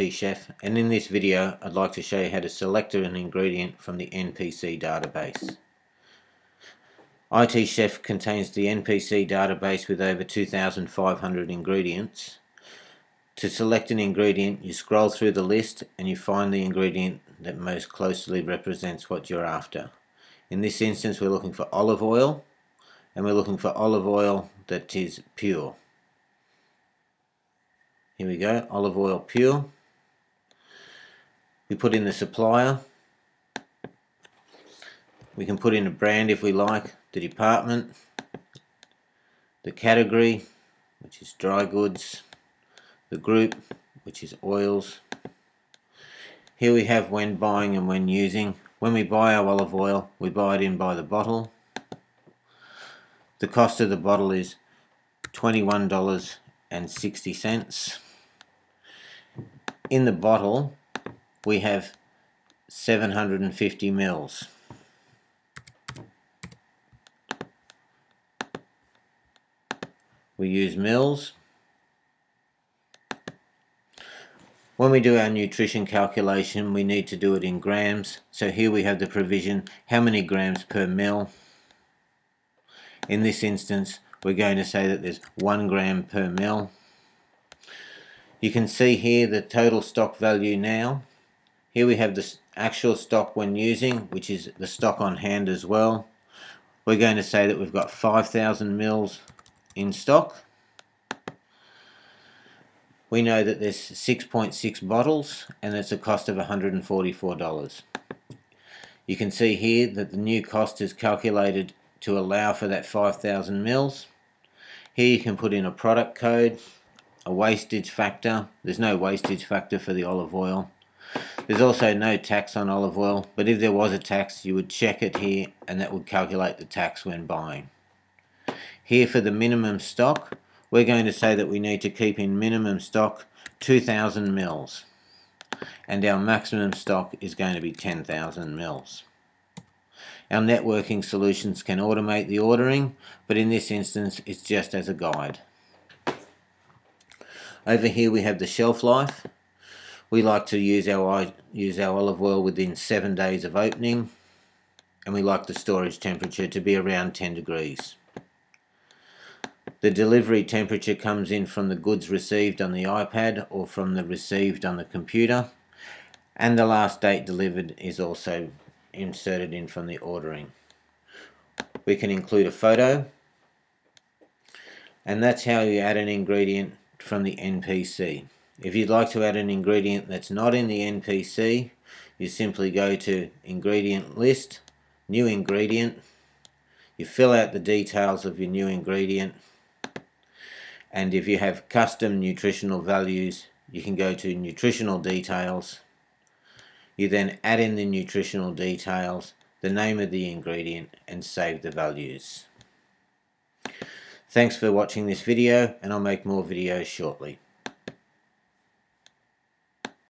Chef and in this video I'd like to show you how to select an ingredient from the NPC database. IT Chef contains the NPC database with over 2,500 ingredients. To select an ingredient you scroll through the list and you find the ingredient that most closely represents what you're after. In this instance we're looking for olive oil and we're looking for olive oil that is pure. Here we go, olive oil pure. We put in the supplier. We can put in a brand if we like, the department, the category, which is dry goods, the group, which is oils. Here we have when buying and when using. When we buy our olive oil, we buy it in by the bottle. The cost of the bottle is $21.60. In the bottle, we have 750 mils. We use mils. When we do our nutrition calculation, we need to do it in grams. So here we have the provision, how many grams per mil. In this instance, we're going to say that there's one gram per mil. You can see here the total stock value now here we have the actual stock when using, which is the stock on hand as well. We're going to say that we've got 5,000 mils in stock. We know that there's 6.6 .6 bottles and it's a cost of $144. You can see here that the new cost is calculated to allow for that 5,000 mils. Here you can put in a product code, a wastage factor. There's no wastage factor for the olive oil. There's also no tax on olive oil, but if there was a tax, you would check it here and that would calculate the tax when buying. Here for the minimum stock, we're going to say that we need to keep in minimum stock 2,000 mils. And our maximum stock is going to be 10,000 mils. Our networking solutions can automate the ordering, but in this instance, it's just as a guide. Over here we have the shelf life. We like to use our use our olive oil within seven days of opening and we like the storage temperature to be around 10 degrees. The delivery temperature comes in from the goods received on the iPad or from the received on the computer and the last date delivered is also inserted in from the ordering. We can include a photo and that's how you add an ingredient from the NPC. If you'd like to add an ingredient that's not in the NPC, you simply go to ingredient list, new ingredient, you fill out the details of your new ingredient, and if you have custom nutritional values, you can go to nutritional details. You then add in the nutritional details, the name of the ingredient, and save the values. Thanks for watching this video, and I'll make more videos shortly.